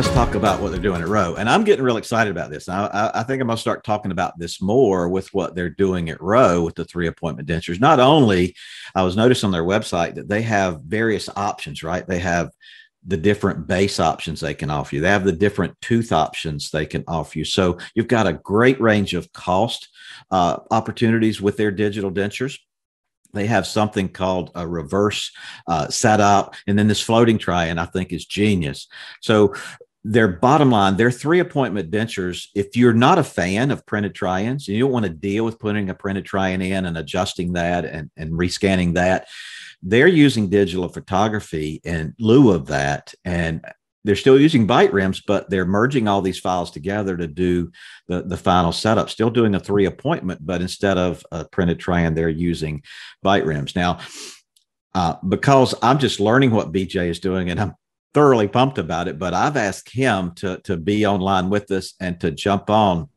let's talk about what they're doing at ROE. And I'm getting real excited about this. I, I, I think I'm going to start talking about this more with what they're doing at ROE with the three appointment dentures. Not only, I was noticed on their website that they have various options, right? They have the different base options they can offer you. They have the different tooth options they can offer you. So you've got a great range of cost uh, opportunities with their digital dentures they have something called a reverse uh, setup and then this floating try, and i think is genius so their bottom line their three appointment dentures if you're not a fan of printed try-ins and you don't want to deal with putting a printed try-in in and adjusting that and, and rescanning that they're using digital photography in lieu of that and they're still using bite rims, but they're merging all these files together to do the, the final setup. Still doing a three appointment, but instead of a printed try-in, they're using bite rims. Now, uh, because I'm just learning what BJ is doing and I'm thoroughly pumped about it, but I've asked him to, to be online with us and to jump on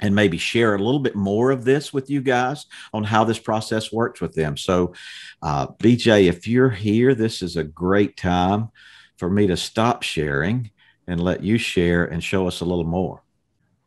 and maybe share a little bit more of this with you guys on how this process works with them. So, uh, BJ, if you're here, this is a great time for me to stop sharing and let you share and show us a little more.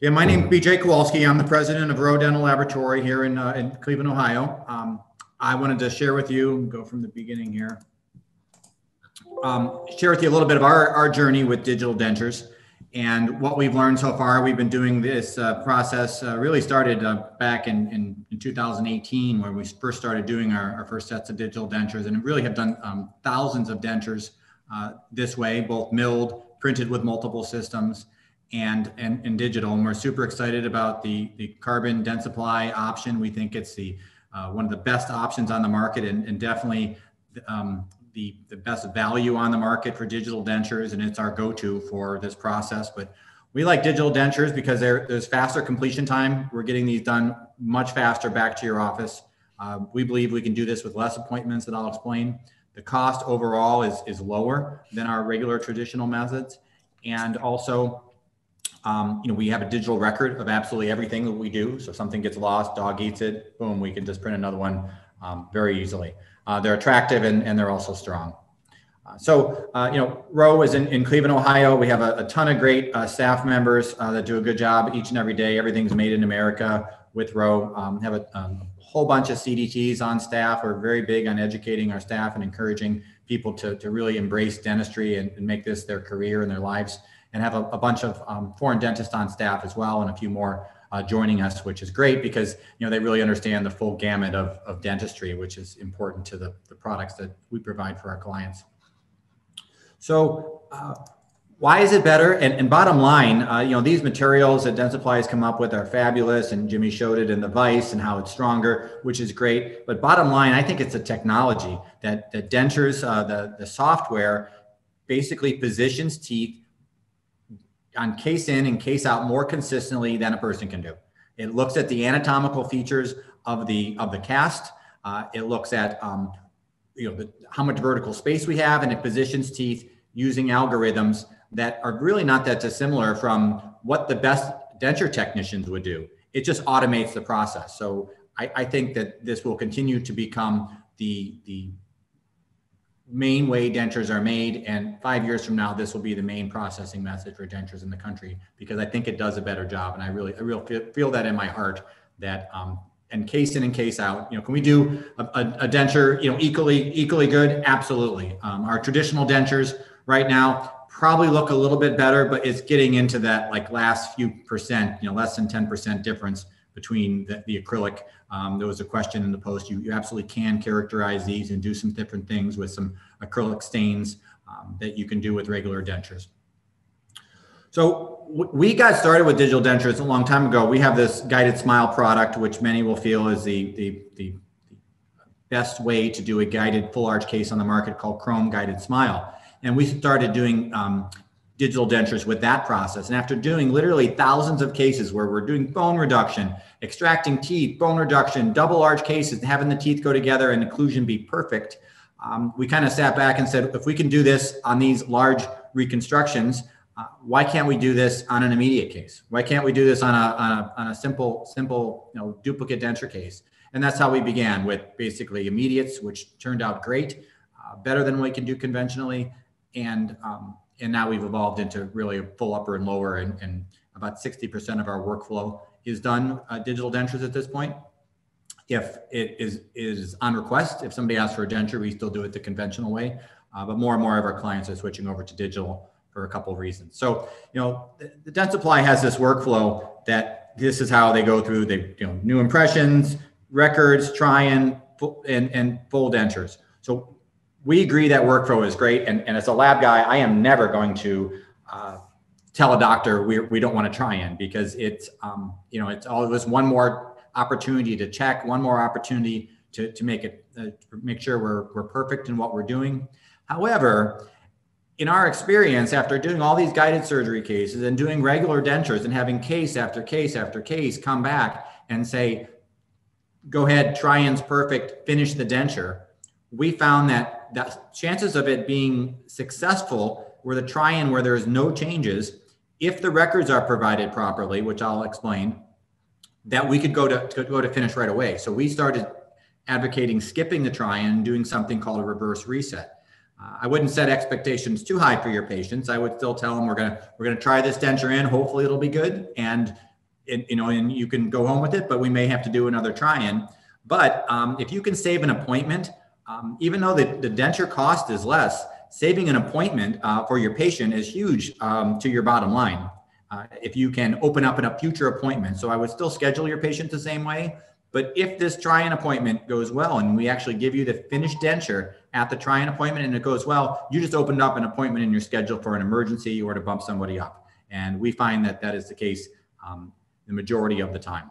Yeah, my name is BJ Kowalski. I'm the president of ROE Dental Laboratory here in, uh, in Cleveland, Ohio. Um, I wanted to share with you, and go from the beginning here, um, share with you a little bit of our, our journey with digital dentures and what we've learned so far. We've been doing this uh, process, uh, really started uh, back in, in, in, 2018 when we first started doing our, our, first sets of digital dentures and really have done um, thousands of dentures uh, this way, both milled, printed with multiple systems, and, and, and digital. And we're super excited about the, the carbon dentsply option. We think it's the uh, one of the best options on the market and, and definitely um, the, the best value on the market for digital dentures. And it's our go-to for this process. But we like digital dentures because there's faster completion time. We're getting these done much faster back to your office. Uh, we believe we can do this with less appointments that I'll explain. The cost overall is, is lower than our regular traditional methods. And also, um, you know, we have a digital record of absolutely everything that we do. So if something gets lost, dog eats it, boom, we can just print another one um, very easily. Uh, they're attractive and, and they're also strong. Uh, so, uh, you know, ROE is in, in Cleveland, Ohio. We have a, a ton of great uh, staff members uh, that do a good job each and every day. Everything's made in America with ROE. Um, have a um, whole bunch of CDTs on staff. We're very big on educating our staff and encouraging people to, to really embrace dentistry and, and make this their career and their lives and have a, a bunch of um, foreign dentists on staff as well and a few more uh, joining us, which is great because you know they really understand the full gamut of, of dentistry, which is important to the, the products that we provide for our clients. So uh, why is it better? And, and bottom line, uh, you know, these materials that Dentsply has come up with are fabulous, and Jimmy showed it in the vise and how it's stronger, which is great. But bottom line, I think it's the technology that the dentures, uh, the the software, basically positions teeth on case in and case out more consistently than a person can do. It looks at the anatomical features of the of the cast. Uh, it looks at um, you know the, how much vertical space we have, and it positions teeth using algorithms that are really not that dissimilar from what the best denture technicians would do. It just automates the process. So I, I think that this will continue to become the, the main way dentures are made. And five years from now, this will be the main processing method for dentures in the country because I think it does a better job. And I really, I really feel, that in my heart that um, and case in and case out. You know, can we do a, a, a denture, you know, equally equally good? Absolutely. Um, our traditional dentures right now probably look a little bit better, but it's getting into that like last few percent, you know, less than 10% difference between the, the acrylic. Um, there was a question in the post. You, you absolutely can characterize these and do some different things with some acrylic stains um, that you can do with regular dentures. So we got started with digital dentures a long time ago. We have this guided smile product, which many will feel is the, the, the best way to do a guided full arch case on the market called CHROME GuidedSMILE. And we started doing um, digital dentures with that process. And after doing literally thousands of cases where we're doing bone reduction, extracting teeth, bone reduction, double arch cases, having the teeth go together and occlusion be perfect, um, we kind of sat back and said, if we can do this on these large reconstructions, uh, why can't we do this on an immediate case? Why can't we do this on a, on a, on a simple, simple, you know, duplicate denture case? And that's how we began with basically immediates, which turned out great, uh, better than we can do conventionally and um, and now we've evolved into really a full upper and lower, and, and about 60% of our workflow is done uh, digital dentures at this point. If it is is on request, if somebody asks for a denture, we still do it the conventional way. Uh, but more and more of our clients are switching over to digital for a couple of reasons. So, you know, the, the Dentsply has this workflow that this is how they go through. They, you know, new impressions, records, try and and, and full dentures. So we agree that workflow is great. And, and as a lab guy, I am never going to uh, tell a doctor we, we don't want to try in because it's, um, you know, it's always one more opportunity to check, one more opportunity to, to make it, uh, make sure we're, we're perfect in what we're doing. However, in our experience, after doing all these guided surgery cases and doing regular dentures and having case after case after case come back and say, go ahead, try in's perfect, finish the denture, we found that the chances of it being successful were the try-in where there's no changes, if the records are provided properly, which I'll explain, that we could go to, to go to finish right away. So we started advocating skipping the try-in, doing something called a reverse reset. Uh, I wouldn't set expectations too high for your patients. I would still tell them we're gonna we're gonna try this denture in. Hopefully it'll be good, and it, you know, and you can go home with it. But we may have to do another try-in. But um, if you can save an appointment, um, even though the, the denture cost is less, saving an appointment uh, for your patient is huge um, to your bottom line. Uh, if you can open up a future appointment, so I would still schedule your patient the same way. But if this try-in appointment goes well, and we actually give you the finished denture at the try-in appointment, and it goes well, you just opened up an appointment in your schedule for an emergency or to bump somebody up. And we find that that is the case um, the majority of the time.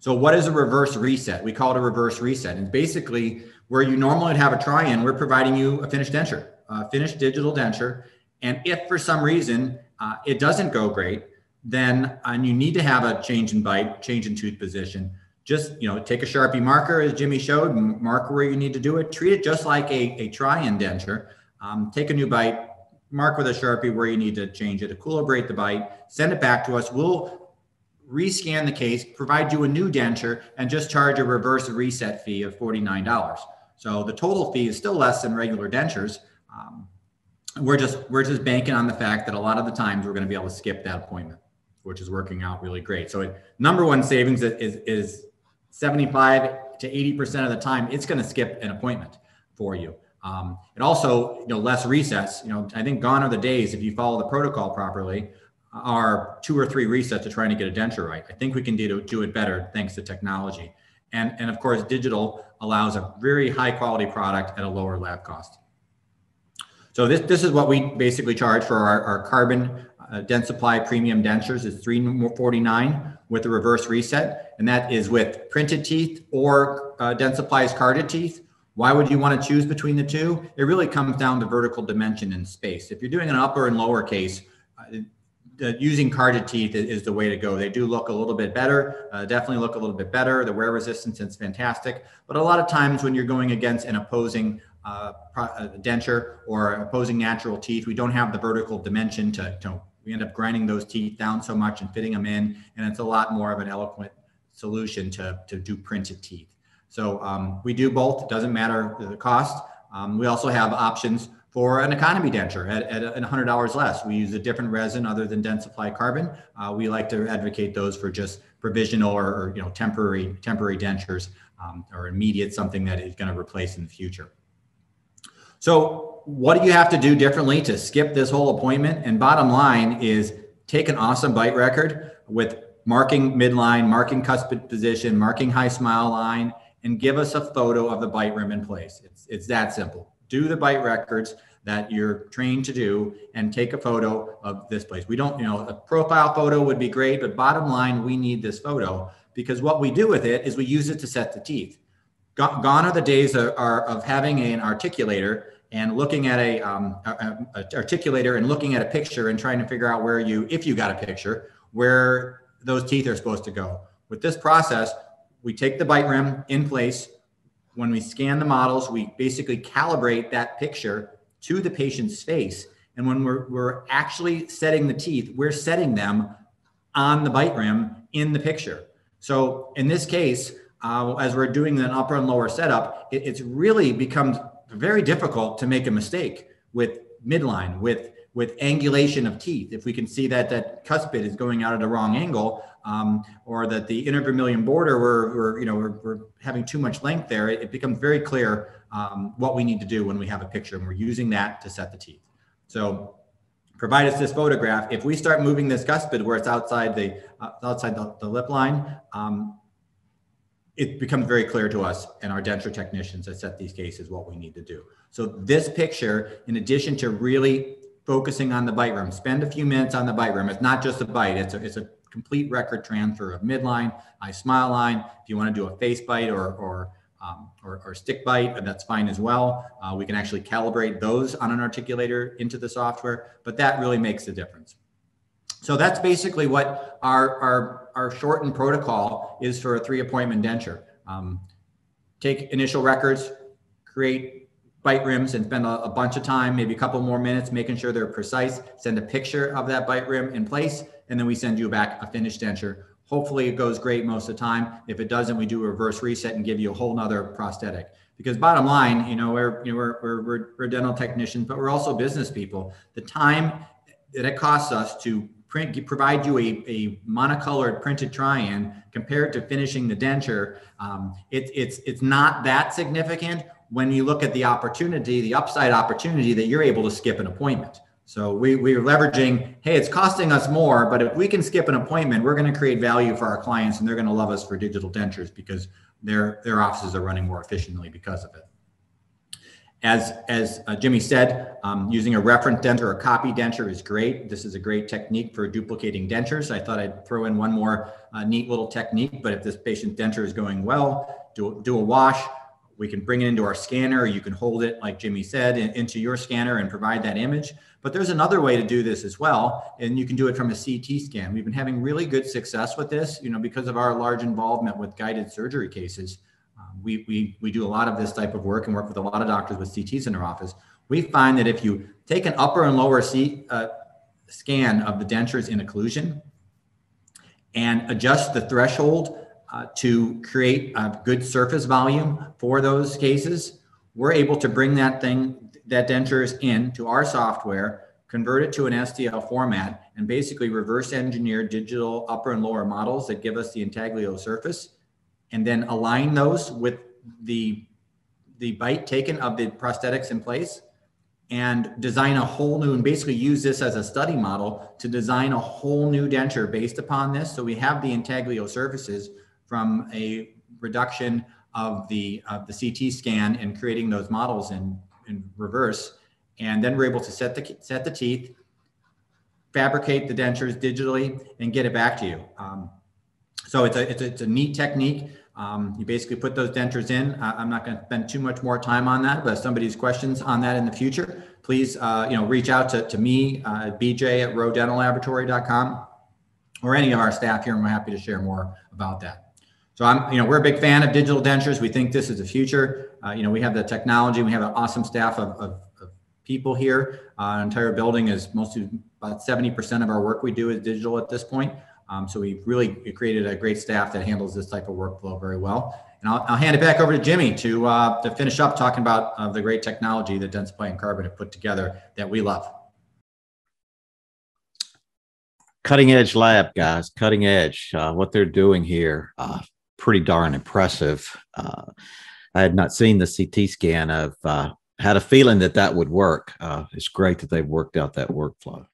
So what is a reverse reset? We call it a reverse reset. And basically where you normally would have a try-in, we're providing you a finished denture, a finished digital denture. And if for some reason uh, it doesn't go great, then and you need to have a change in bite, change in tooth position. Just you know, take a Sharpie marker as Jimmy showed, mark where you need to do it. Treat it just like a, a try-in denture. Um, take a new bite, mark with a Sharpie where you need to change it, equilibrate the bite, send it back to us. We'll rescan the case, provide you a new denture, and just charge a reverse reset fee of $49. So the total fee is still less than regular dentures. Um, we're just we're just banking on the fact that a lot of the times we're going to be able to skip that appointment, which is working out really great. So it, number one savings is is 75 to 80 percent of the time it's going to skip an appointment for you. Um, it also you know less resets. You know I think gone are the days if you follow the protocol properly are two or three resets to trying to get a denture right. I think we can do, do it better thanks to technology. And, and of course, digital allows a very high quality product at a lower lab cost. So this, this is what we basically charge for our, our carbon uh, Dentsply premium dentures is 349 with a reverse reset. And that is with printed teeth or uh, Dentsply carded teeth. Why would you want to choose between the two? It really comes down to vertical dimension and space. If you're doing an upper and lower case, uh, using carded teeth is, is, the way to go. They do look a little bit better, uh, definitely look a little bit better. The wear resistance is fantastic. But a lot of times when you're going against an opposing uh, uh, denture or opposing natural teeth, we don't have the vertical dimension to, to, we end up grinding those teeth down so much and fitting them in. And it's a lot more of an eloquent solution to, to do printed teeth. So um, we do both. It doesn't matter the cost. Um, we also have options for an economy denture at, at $100 less. We use a different resin other than Dentsply carbon. Uh, we like to advocate those for just provisional or, or you know temporary temporary dentures um, or immediate something that is going to replace in the future. So what do you have to do differently to skip this whole appointment? And bottom line is take an awesome bite record with marking midline, marking cuspid position, marking high smile line, and give us a photo of the bite rim in place. It's, it's that simple do the bite records that you're trained to do and take a photo of this place. We don't, you know, a profile photo would be great, but bottom line, we need this photo because what we do with it is we use it to set the teeth. Gone are the days of, are, of having an articulator and looking at a, um, a, a, articulator and looking at a picture and trying to figure out where you, if you got a picture, where those teeth are supposed to go. With this process, we take the bite rim in place, when we scan the models, we basically calibrate that picture to the patient's face. And when we're, we're actually setting the teeth, we're setting them on the bite rim in the picture. So in this case, uh, as we're doing an upper and lower setup, it, it's really becomes very difficult to make a mistake with midline, with with angulation of teeth. If we can see that that cuspid is going out at a wrong angle, um, or that the intervermilion border, we're, we're you know, we're, we're, having too much length there, it, it becomes very clear um, what we need to do when we have a picture and we're using that to set the teeth. So provide us this photograph. If we start moving this cuspid where it's outside the, uh, outside the, the, lip line, um, it becomes very clear to us and our denture technicians that set these cases what we need to do. So this picture, in addition to really focusing on the bite rim, spend a few minutes on the bite rim. It's not just a bite, it's a, it's a complete record transfer of midline, eye smile line. If you want to do a face bite or, or, um, or, or, stick bite, that's fine as well. Uh, we can actually calibrate those on an articulator into the software, but that really makes a difference. So that's basically what our, our, our shortened protocol is for a three appointment denture. Um, take initial records, create bite rims and spend a, a, bunch of time, maybe a couple more minutes, making sure they're precise, send a picture of that bite rim in place, and then we send you back a finished denture. Hopefully it goes great most of the time. If it doesn't, we do a reverse reset and give you a whole nother prosthetic. Because bottom line, you know, we're, you know, we're, we're, we're, dental technicians, but we're also business people. The time that it costs us to print, provide you a, a monocolored printed try-in compared to finishing the denture, um, it, it's, it's not that significant when you look at the opportunity, the upside opportunity that you're able to skip an appointment. So we, we're leveraging, hey, it's costing us more, but if we can skip an appointment, we're going to create value for our clients and they're going to love us for digital dentures because their, their offices are running more efficiently because of it. As, as uh, Jimmy said, um, using a reference denture or a copy denture is great. This is a great technique for duplicating dentures. I thought I'd throw in one more uh, neat little technique, but if this patient's denture is going well, do, do a wash, we can bring it into our scanner. You can hold it, like Jimmy said, in, into your scanner and provide that image. But there's another way to do this as well, and you can do it from a CT scan. We've been having really good success with this, you know, because of our large involvement with guided surgery cases. Um, we, we, we do a lot of this type of work and work with a lot of doctors with CTs in their office. We find that if you take an upper and lower C, uh, scan of the dentures in occlusion and adjust the threshold uh, to create a good surface volume for those cases, we're able to bring that thing, that dentures in to our software, convert it to an STL format, and basically reverse engineer digital upper and lower models that give us the intaglio surface, and then align those with the, the bite taken of the prosthetics in place and design a whole new and basically use this as a study model to design a whole new denture based upon this. So we have the intaglio surfaces from a reduction of the of the CT scan and creating those models in in reverse, and then we're able to set the set the teeth, fabricate the dentures digitally, and get it back to you. Um, so it's a, it's a it's a neat technique. Um, you basically put those dentures in. I, am not going to spend too much more time on that, but if somebody's questions on that in the future, please uh, you know reach out to, to me, uh, BJ at roedentallaboratory.com, or any of our staff here. and we're happy to share more about that. So I'm, you know, we're a big fan of digital dentures. We think this is the future. Uh, you know, we have the technology. We have an awesome staff of, of, of people here. Uh, our entire building is mostly about 70% of our work we do is digital at this point. Um, so we've really created a great staff that handles this type of workflow very well. And I'll, I'll hand it back over to Jimmy to uh, to finish up talking about uh, the great technology that Dentsply and Carbon have put together that we love. Cutting edge lab, guys. Cutting edge. Uh, what they're doing here. Pretty darn impressive. Uh, I had not seen the CT scan. I've uh, had a feeling that that would work. Uh, it's great that they've worked out that workflow.